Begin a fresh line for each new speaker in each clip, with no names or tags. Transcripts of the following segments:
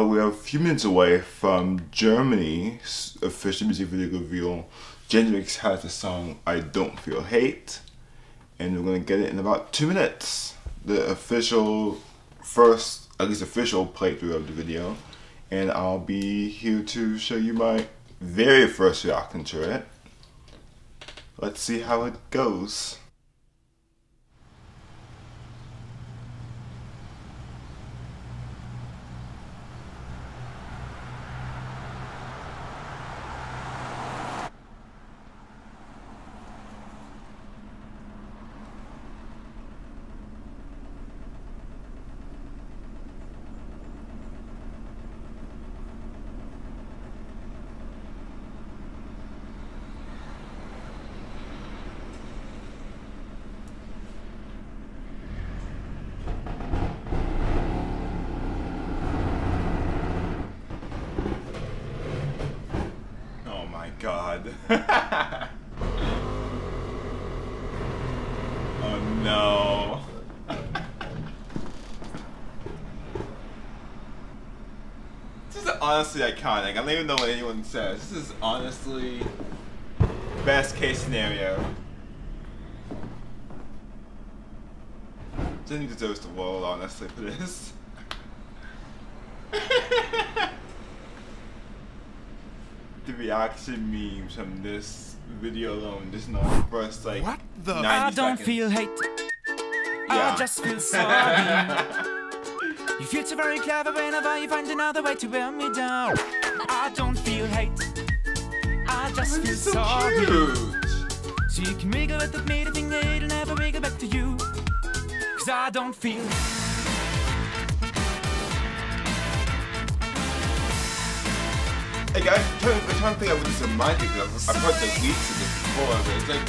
So we're a few minutes away from Germany's official music video reveal. Jendrik's has the song I Don't Feel Hate and we're gonna get it in about two minutes. The official first, at least official playthrough of the video and I'll be here to show you my very first reaction to it. Let's see how it goes. God. oh no. this is honestly iconic. I don't even know what anyone says. This is honestly best case scenario. Jenny deserves the world, honestly, for this. Reaction memes from this video alone, just know the first like what the? I don't seconds. feel hate. Yeah. I just feel sorry. you feel so very clever whenever you find another way to wear me down. I don't feel hate. I just feel so sorry. Cute. So you can wiggle with me to think that it'll never wiggle back to you. Cause I don't feel Hey guys, I'm trying, I'm trying to think of this reminds me because I've heard the leaks of this before, but it's like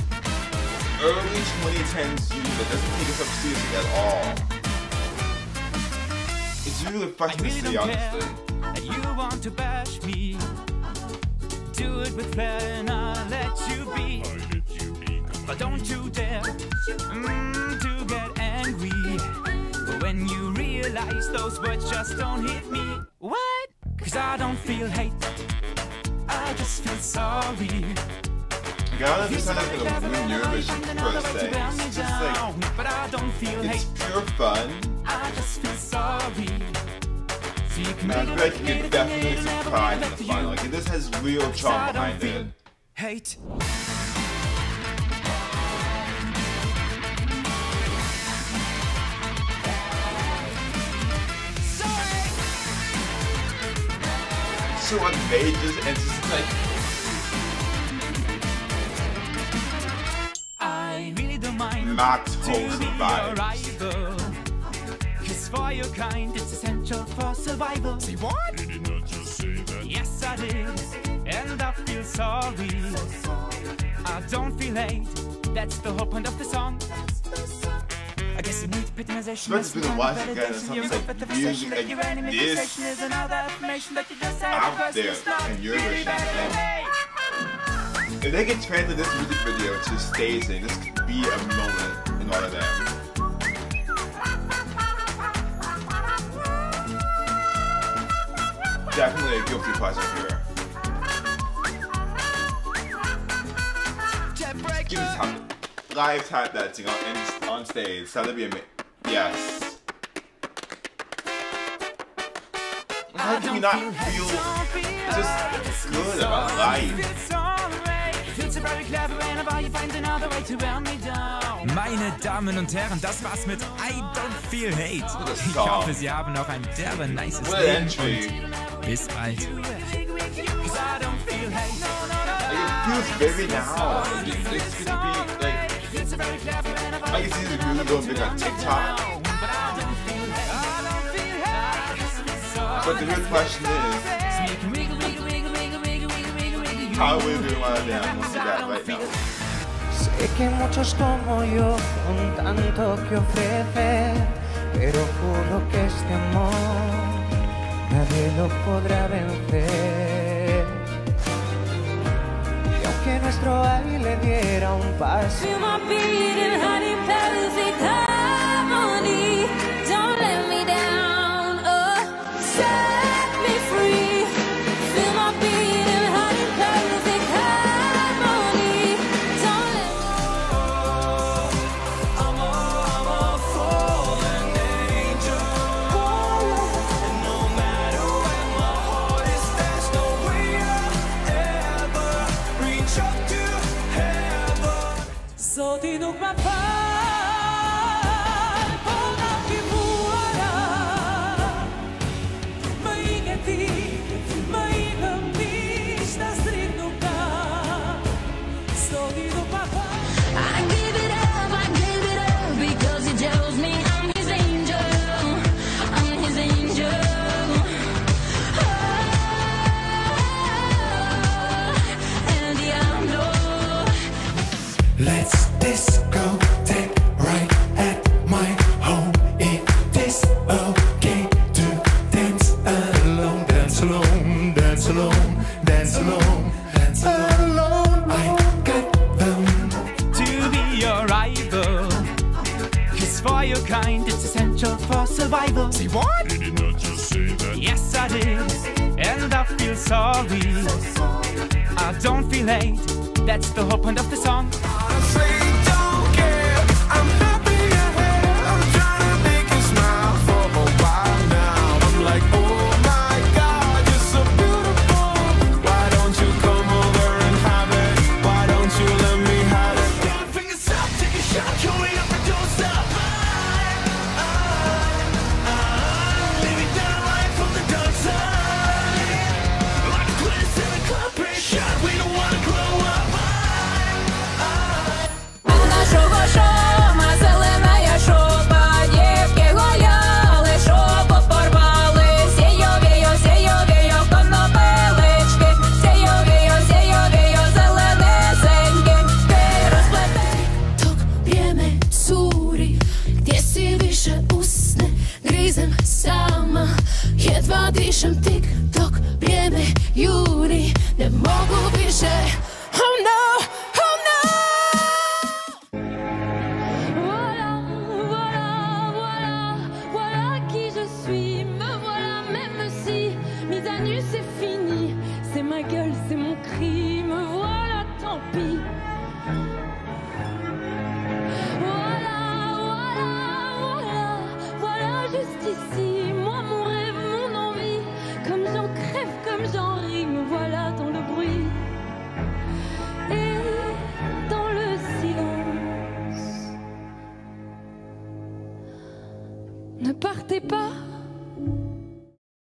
early 2010s music that doesn't take itself seriously at all. It's really refreshing really to see, honestly. You want to bash me. Do it with flair and I'll let you be. But don't you dare mm, to get angry. But when you realize those words just don't hit me. What? Cause I don't feel hate. I just feel sorry. Gotta just sound like a new Eurovision per se. It's just like, but I don't feel it's hate. pure fun. I just feel sorry. Can I feel like you can definitely surprise in the final. Like this has real charm behind it. Hate. So outrageous and just like I really don't mind Max Host vibes. Cause for your kind it's essential for survival. See what? Did you not just say that? Yes I did. And I feel sorry. I don't feel late. That's the whole point of the song. I guess you need patronization. It's been a while since I sounds like music like this out there in Eurovision. If they can translate this music video to staging, this could be a moment in all of them. Definitely a guilty pleasure here. Give time live tap dancing on, on stage. That'd be amazing. Yes. How can you not feel just good about life?
Meine Damen und Herren, das war's mit I Don't Feel Hate. Ich hoffe, Sie haben noch ein derbe nices Leben und bis bald.
It feels very now. It's, it's gonna be I can see this music going big on TikTok. But the real question is, how while down? We'll see that right now. Sé que muchos como yo con tanto que ofrecer, pero juro que este amor nadie lo podrá vencer. Nuestro baile diera un paso. broke my promise. survivor. See what? Did not just say that?
Yes, I did. And I feel sorry. I don't feel hate. That's the whole point of the song.